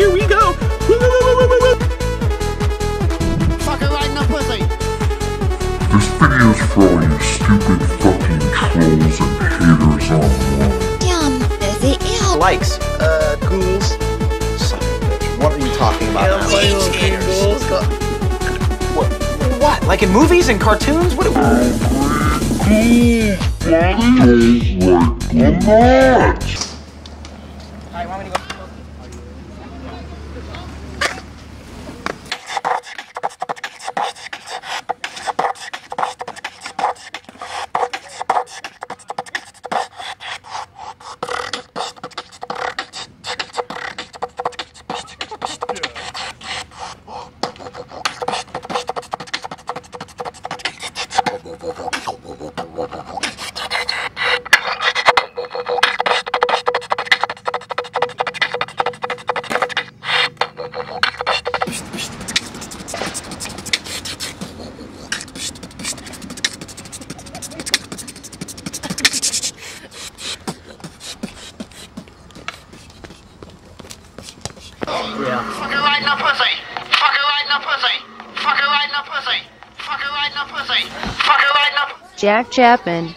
here we go. Woo, woo, woo, woo, woo, woo. Fucker pussy. This video's for all you stupid fucking trolls and haters online. Damn, busy. Ew. Likes, uh, ghouls. Son of a bitch. What are you talking about? now? What? What? Like in movies and cartoons? What? Cool, buddy. Like or not. Riding a pussy. Riding a pussy. Riding a Jack Chapman.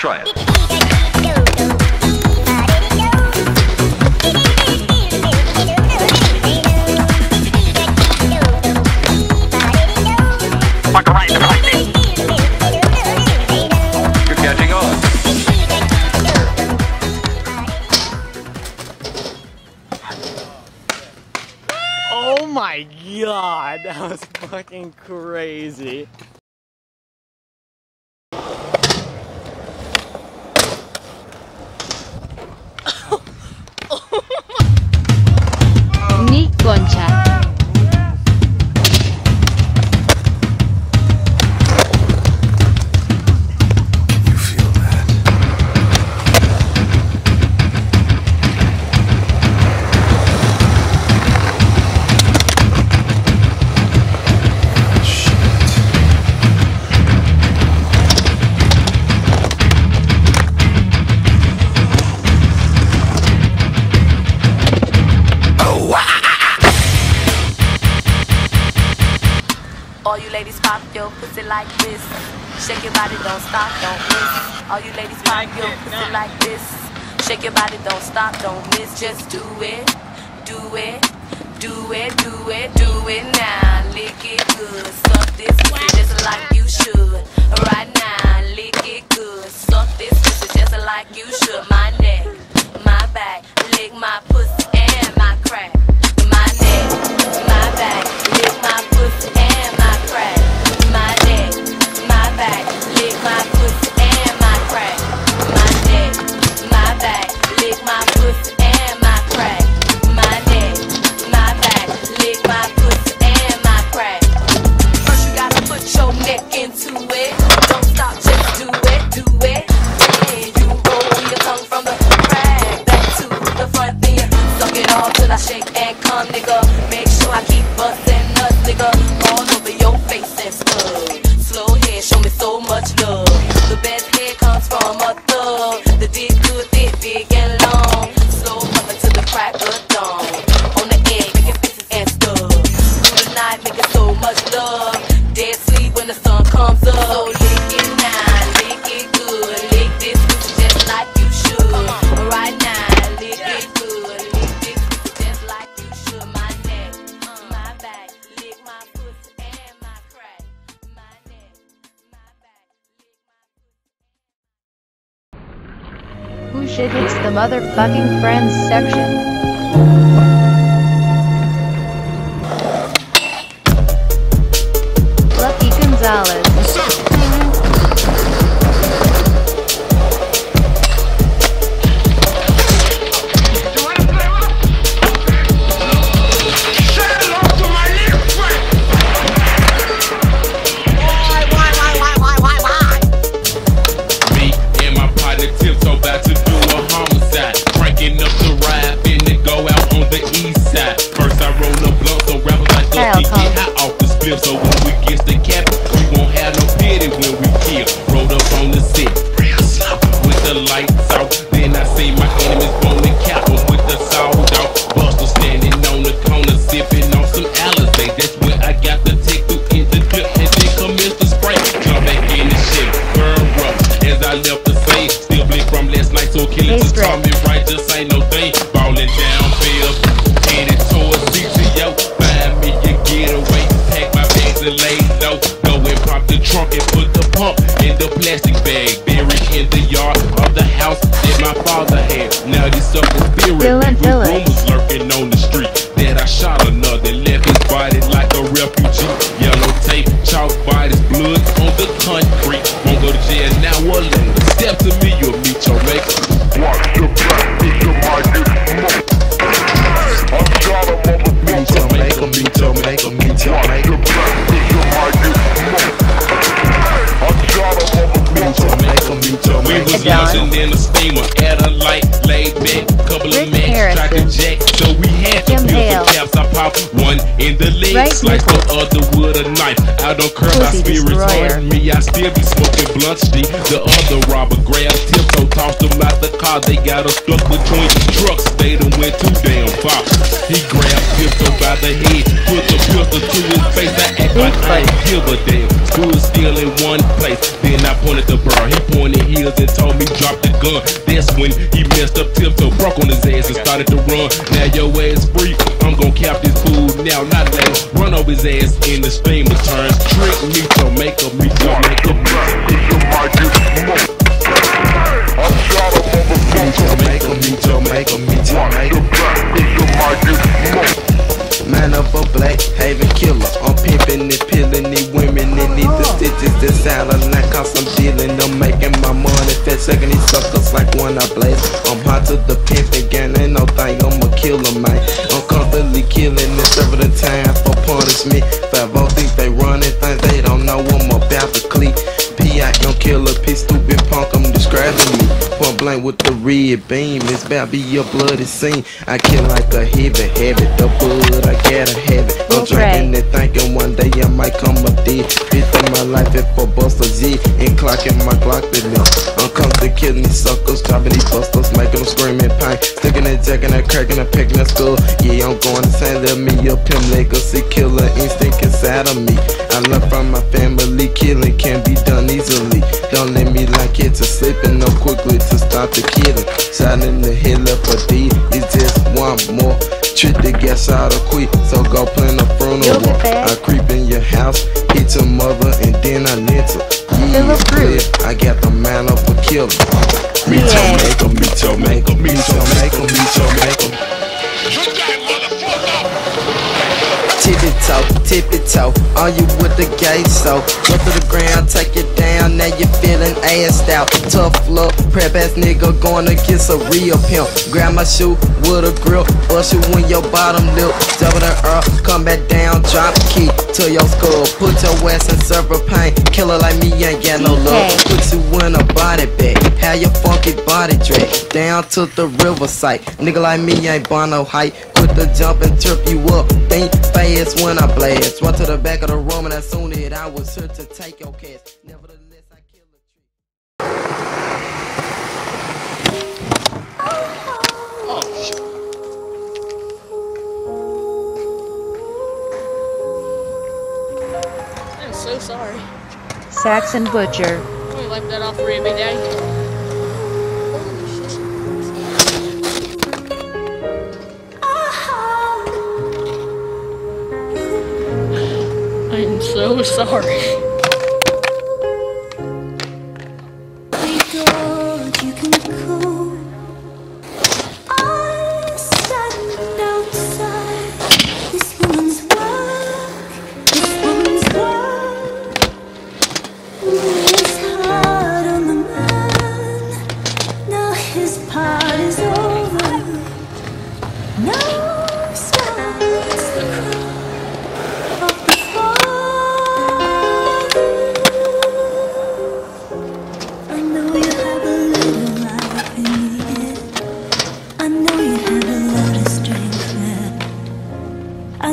Try it. Catching on. Oh my god, that was fucking crazy. Concha. Like this. Shake your body, don't stop, don't miss. All you ladies pop your pussy like this. Shake your body, don't stop, don't miss. Just do it, do it, do it, do it, do it now. Lick it good, suck this pussy just like you should. Right now, lick it good, suck this pussy just like you should. My neck, my back, lick my pussy and my crack. My neck, my back, lick my pussy Who shit hits the motherfucking friends section? Chalk blood on the concrete. Won't go to jail now or later. Step to me, you'll meet your. Watch the back, cause you might get smoked. I shot a motherfucker. Make 'em, meet 'em, make 'em, meet 'em, Watch make the 'em. back, cause you might get smoked. I shot a motherfucker. Make 'em, meet 'em, We was launching in a steamer at a light, laid back, couple of Harrison. striker jack. So we had to Hale. the caps. Pop one in the leg, Right slice the other with a knife. I don't care my Pussy spirits hurting me. I still be smoking blunt stick. The other robber grabbed tiptoe, tossed him out the car. They got us stuck between trucks. They done went too damn far. He grabbed tiptoe by the head, put the pistol to his face. I act like I ain't give a damn. Stood still in one place. Then I pointed the bar. He pointed heels and told me drop the gun. That's when he messed up tiptoe, broke on his ass and started to run. Now your ass free. I'm gonna cap this now, not later. Run over his ass in the steamer turns. Trick me to make a me to make a me. Cause you might get smoked. I shot a motherfucker. Make 'em, meet 'em, make 'em, meet 'em, Watch make the 'em. back, cause you might get. Man up a black haven killer. I'm pimping and peeling these women and need the oh. stitches that sound like cause I'm dealing. I'm making my money fat, second these suckers like one I blaze. I'm hot to the pimp again, ain't no for red beam, it's about to be a bloody scene. I kill like a heavy habit, the blood, I gotta have it. I'm drinking and thinking one day I might come a dead. Fit in my life if I bust a Z and clocking my Glock to me. I'm to killing these suckers, dropping these busters, making them scream in pain. Sticking and jacking and cracking and picking that skull. Yeah, I'm going insane, let me up him legacy killer instinct inside of me. I learned from my family, killing can be done easily. Don't let me like it to sleeping up quickly to stop the killing. Shot the head left for D, it's just one more. Trick to get shot or quit, so go plan a You'll funeral. I creep in your house, hit your mother, and then I enter. Yeah, Philip clear, I got the man of a killer. Me to Yeah. make a me to make a me to make a me to make a. Tippy toe, tippy toe, are you with the gay so? Go to the ground, take it down, now you feeling assed out. Tough look, prep ass nigga gonna kiss a real pimp. Grab my shoe with a grill, bust you in your bottom lip. Double the earth, come back down, drop key to your skull. Put your ass in server pain, killer like me ain't got no love. Put you in a body bag, how your funky body drag down to the riverside. Nigga like me ain't born no height with the jump and trip you up. Think fast when I blast. Run to the back of the room and I soon it. I was here to take your cash. Nevertheless, I killed the tree. Oh, shit. I'm so sorry. Saxon Butcher. Wipe that off for. so sorry.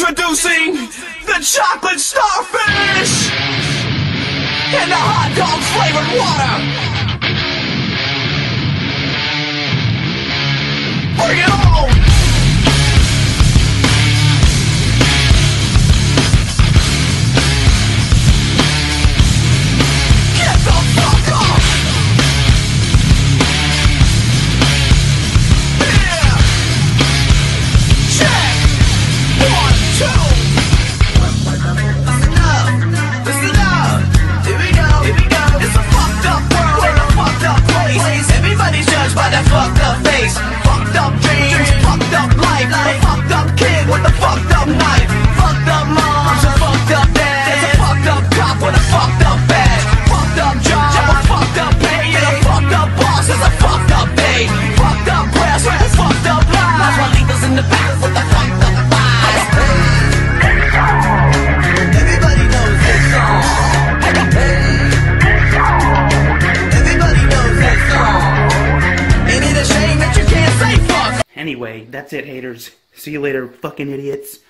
Introducing the chocolate starfish and the hot dog flavored water. Bring it on! That's it, haters. See you later, fucking idiots.